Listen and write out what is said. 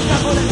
los cajones.